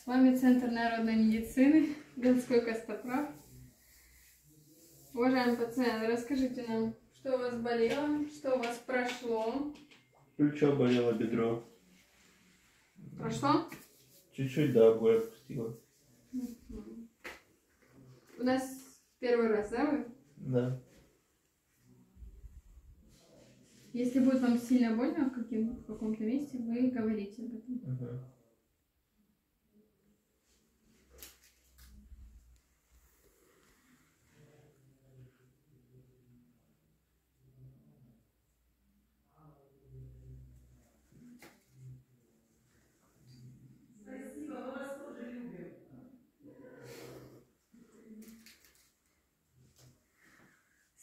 С вами Центр народной медицины, Донской Костоправ. Уважаемые пациенты, расскажите нам, что у вас болело, что у вас прошло. Плечо болело, бедро. Прошло? Чуть-чуть, да, боль отпустила. У нас первый раз, да, вы? Да. Если будет вам сильно больно в, каком-то месте, вы говорите об этом. Ага.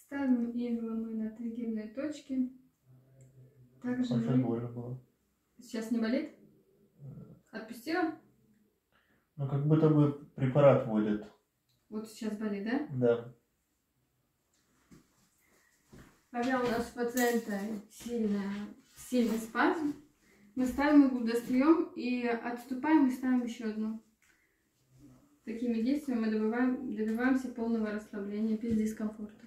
Ставим иглы мы на триггерные точки. Также Очень мы... больно было. Сейчас не болит? Отпустила? Ну, как будто бы препарат вводят. Вот сейчас болит, да? Да. Когда у нас у пациента сильная, сильный спазм, мы ставим иглу, достаем и отступаем и ставим еще одну. Такими действиями мы добиваем, добиваемся полного расслабления без дискомфорта.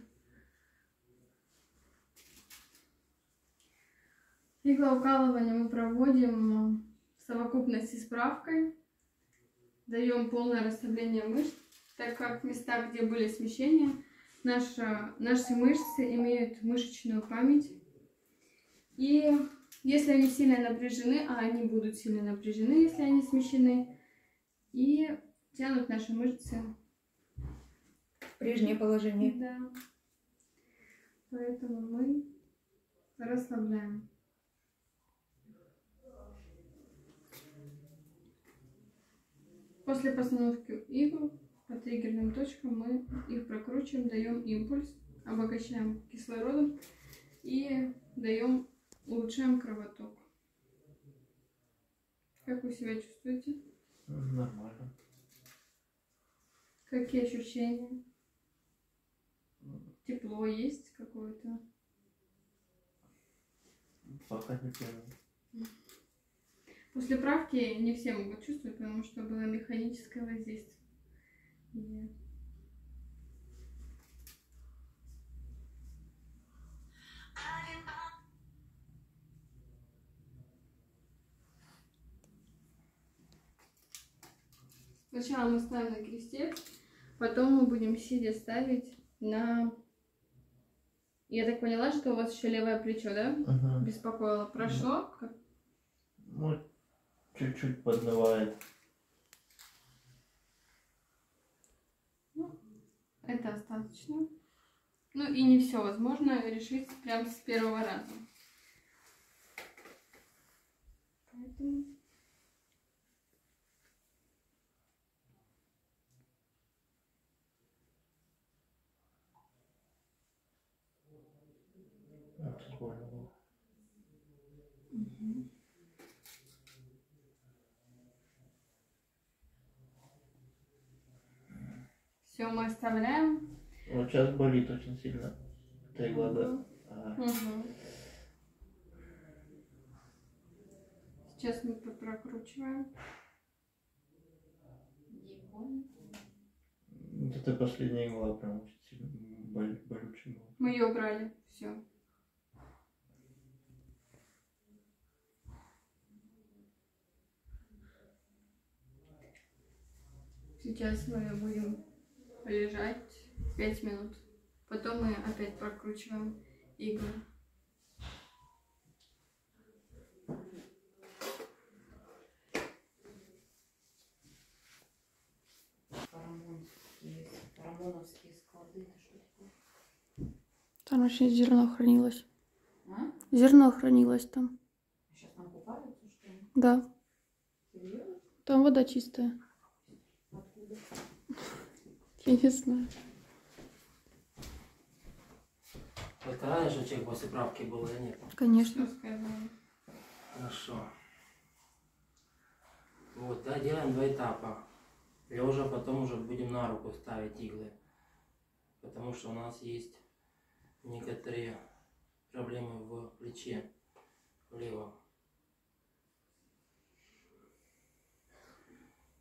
Иглоукалывание мы проводим в совокупности с правкой. Даем полное расслабление мышц, так как в местах, где были смещения, наша, наши мышцы имеют мышечную память. И если они сильно напряжены, а они будут сильно напряжены, если они смещены, и тянут наши мышцы. Прежнее положение. Да. Поэтому мы расслабляем. После постановки игл по триггерным точкам мы их прокручиваем, даем импульс, обогащаем кислородом и даем, улучшаем кровоток. Как вы себя чувствуете? Нормально. Какие ощущения? Тепло есть какое-то? Пока не понял. После правки не все могут чувствовать, потому что было механическое воздействие. Сначала мы ставим на крестец, потом мы будем сидя ставить на... Я так поняла, что у вас еще левое плечо, да? Ага. Беспокоило. Прошло? Как- Ну, чуть-чуть поднывает. Это остаточно. Ну и не все возможно решить прям с первого раза. Поэтому больно было. Все мы оставляем. Вот сейчас болит очень сильно. Эта игла, да. А, Мгм. Сейчас мы прокручиваем. Вот это последняя игла прям очень сильно боль- болючая была. Мы ее убрали. Все. Сейчас мы будем полежать 5 минут. Потом мы опять прокручиваем иглы. Там вообще зерно хранилось. А? Зерно хранилось там. Сейчас там купаются, что ли? Да. Серьезно? Там вода чистая. Я не знаю. Это раньше чек после правки был или нет? Конечно. Хорошо. Вот, да, делаем два этапа. Лежа, потом уже будем на руку ставить иглы. Потому что у нас есть некоторые проблемы в плече в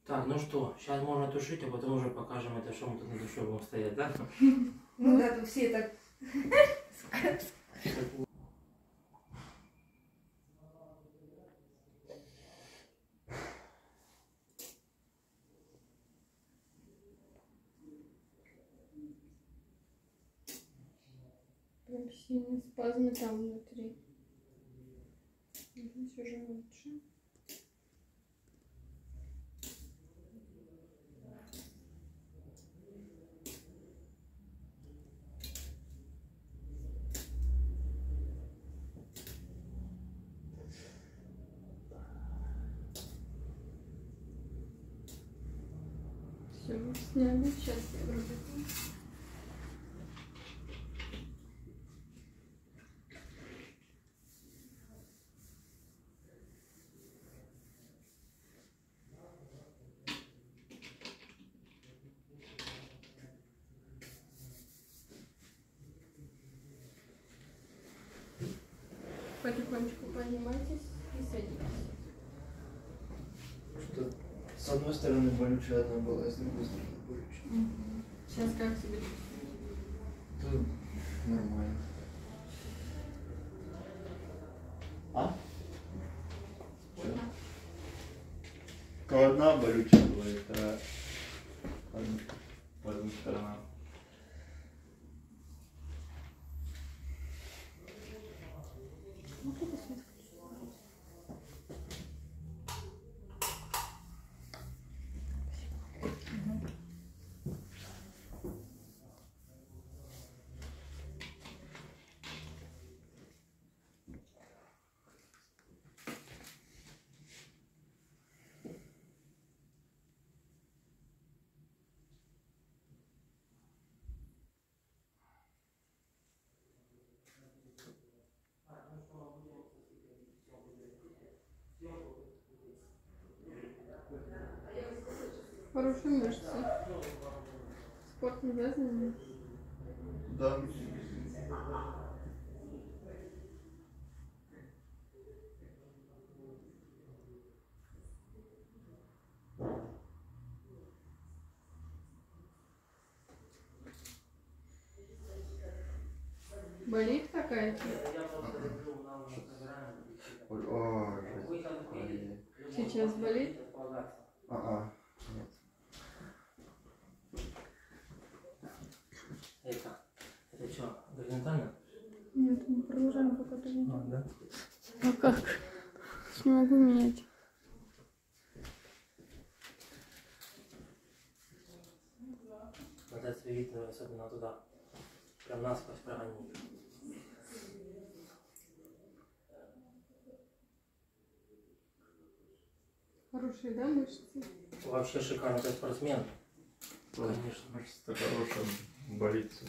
Так, ну что, сейчас можно тушить, а потом уже покажем это, что мы тут на душе будем стоять, да? Ну да, тут все так... Прям сильно спазмы там внутри. Здесь уже лучше. Все, сняли. Сейчас я вроде Потихонечку поднимайтесь и садитесь. Что с одной стороны болючая одна была, а с другой стороны болючая. Сейчас как себя чувствуете? Тут нормально. А? Чё? То одна болючая была, и вторая. По одной сторонам. Хорошие мышцы. Спортом да, занимаетесь? Да. Болит какая-то? Сейчас болит? А-а. Нет. Это, это что, горизонтально? Нет, мы продолжаем пока тоже. А, да? А как? Не могу менять. Вот это видно, особенно туда. Прям насквозь прогонить. Хорошие, да, мышцы? Вообще шикарный спортсмен. Конечно. Мышца хорошая, болит. всё.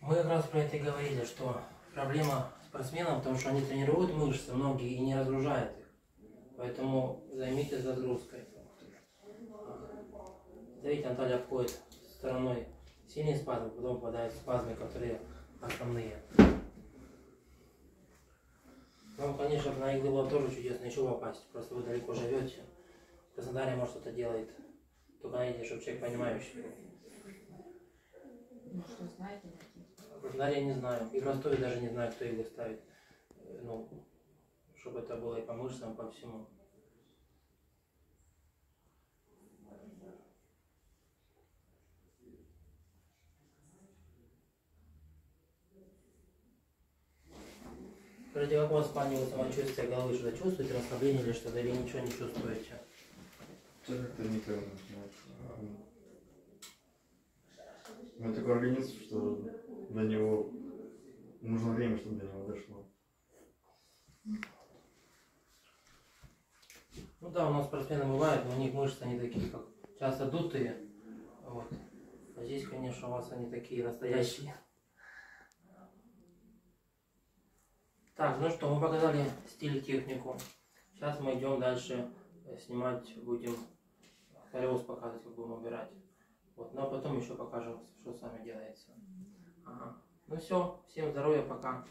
Мы как раз про это и говорили, что проблема спортсменов в том, что они тренируют мышцы многие и не разгружают их. Поэтому займитесь разгрузкой. Да видите, Наталья обходит стороной сильные спазмы, потом попадают спазмы, которые основные. Ну, конечно, на иглы было тоже чудесно еще попасть. Просто вы далеко живете. В Краснодаре, может, кто-то делает. Только найдите, чтобы человек понимающий. Ну что, знаете, Краснодаре я не знаю. И в Ростове даже не знаю, кто иглы ставит. Э, Ну, чтобы это было и по мышцам, по всему. Скажите, как у вас в самочувствия головы? Что-то чувствуете, расслабление или что-то, или ничего не чувствуете? Это не. У меня такой организм, что до него нужно время, чтобы до него дошло. Ну да, у нас спортсмены бывают, но у них мышцы не такие, как часто дутые. Вот. А здесь, конечно, у вас они такие настоящие. Так, ну что, мы показали стиль технику. Сейчас мы идем дальше снимать, будем колес показывать, как будем убирать. Вот, а потом еще покажем, что с вами делается. Ага. Ну все, всем здоровья, пока.